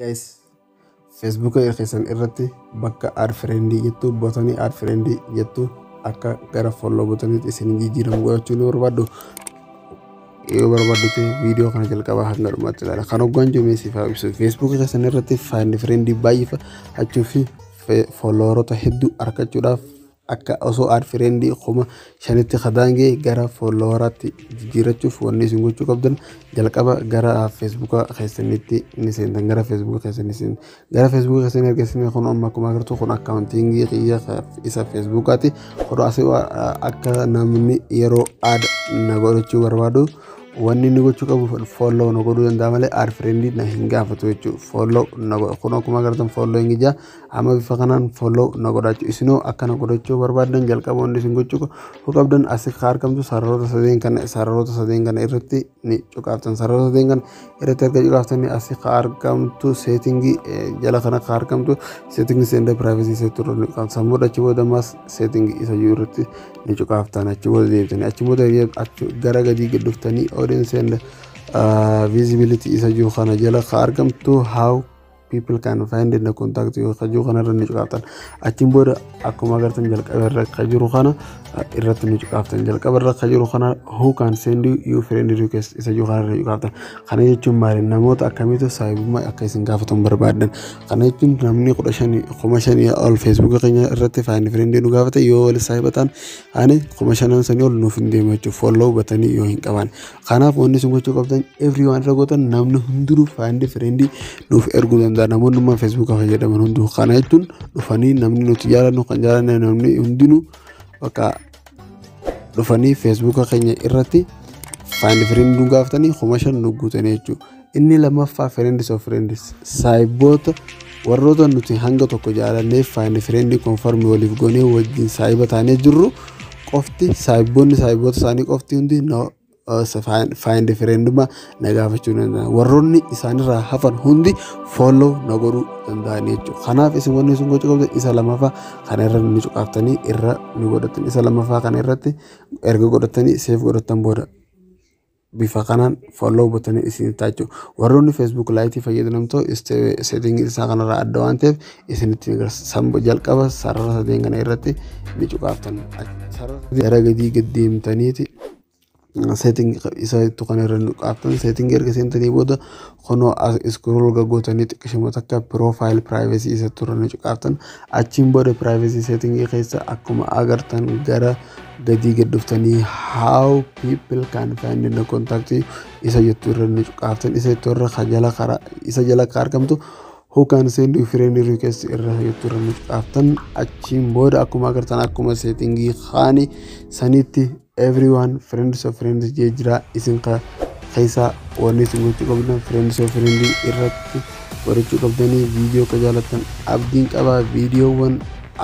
Guys, feesbuuka keessan irratti bakka aad fireendii jettu botanii aad fireendii jettu akka gara folloo botaniitti isin jijjiiramu godhachuu ni barbaaddu. Yoo barbaaddu ta'e viidiyoo kana jalqabaa hanga dhumaatti ilaala. Kan hoggaan jiru siifaa ibsu feesbuuka keessan irratti faayind fireendii baay'ee achuu fi followerota hedduu argachuudhaaf akka osoo aad fireendii kuma shanitti kadaangee gara followeraatti jijjiirachuuf wanni isin gochuu qabdan jalqaba gara feesbuuka keessanitti ni seentan gara feesbuuka keessanii seen gara feesbuuka keessanii argisiisni kun amma akkuma agartu kun akkaawuntiingii xiyya isa feesbuukaati kun asii akka namni yeroo aad na godhachuu barbaadu wanni inni gochuu qabu fooloo na godhuu danda'a malee aad fireendii na hin gaafatu jechuudha. Fooloo na godha. Kun akkuma agartan fooloo hin ijaa amma bifa kanaan fooloo na godhachuu isinoo akka na godhachuu barbaadan jalqaba wanni isin gochuu qabdan asii ka argamtu sararoota sadeen kana sararoota sadeen kana irratti ni cuqaaftan. Sararoota sadeen kana irratti erga cuqaaftanii asii ka argamtu seetingii jala kana ka argamtu seetingii seenda piraayivasii seeturra ni cuqaaftan. Sammuu achi booda ammas seetingii isa jiru irratti ni cuqaaftan. Achi booda deebitanii achi booda gara gadii gadduftanii Lorenzen uh, viizibilitii isa jiru kana jala ka argamtu haa people can find in the contact yoo ka jiru kana irra ni cuqaaftan achiin booda akkuma agartan jalqaba irra ka jiru kana irratti ni cuqaaftan jalqaba irra ka jiru kana who can send you friend request isa jiru kana irra ni cuqaaftan kana jechuun maali namoota akkamiitu saayibummaa akka isin gaafatan barbaadan kana jechuun namni kudha shanii kuma shanii ol feesbuuka keenya irratti faayind firendii nu gaafate yoo wal saayibatan ani kuma shanan sanii ol nuuf hin deemu jechuudha folloo hubatanii yoo hin qaban kanaaf wanni isin gochuu qabdan everyone irra gootan namni hundinuu faayind firendii nuuf erguu danda'a. Danda'a namoonni feesbuuka fayyadaman hunduu kana jechuun dhufanii namni nuti jaalannu kan jaalanne namni hundinuu bakka dhufanii feesbuuka keenya irratti faayind firendii nu gaafatanii kuma shan nu guutanii jechuudha. Inni lammaffaa firendis of firendis saayiboota warroota nuti hanga tokko jaalannee faayind firendii konfarmii waliif goonee wajjin saayiba taanee jirru qofti saayiboonni saayiboota isaanii qofti hundi faayind firenduma na gaafachuu danda'a. Warroonni isaanirraa hafan hundi fooloo na godhuu danda'anii jechuudha. Kanaaf isin wanni isin gochuu qabdan isa lamaffaa kana irra ni cuqaaftanii irra ni godhatan. Isa lamaffaa kana irratti erga godhatanii seef godhatan booda bifa kanaan fooloo hubatanii isin taachuu. Warroonni feesbuuk laayitii fayyadamtoo seetingii isaa kanarraa adda waan ta'eef isinitti agarsiisa. Jalqaba sarara sadeen kana irratti ni cuqaaftan. Gara gadii gad deemtaniiti setting isa kan irra qaabtan setting erga seentanii booda kunoo scroll gaggootanii xiqqishuma takka profile privacy isa turre ni cuqaaftan achiin booda privacy setting keessa akkuma agartan gara gadii gad dhuftanii how people can find in the contact isa jettu irra cuqaaftan isa irra jala kara isa jala ka argamtu send you friend request irra jettu irra cuqaaftan achiin booda akkuma agartan akkuma settingii kaani sanitti everyone friends of friends jee jira isin keessaa wanni isin gochuu qabdan friends of friends irratti godhachuu qabdanii viidiyoo ka jaalatan abdiin qaba viidiyoowwan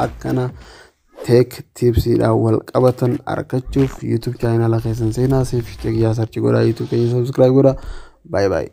akkana teek tiipsiidhaan wal qabatan argachuuf yuutuub chaanala keessan seenaa seef teekyaa sarchi godhaa yuutuub keenya sabskiraayib godhaa baay'ee.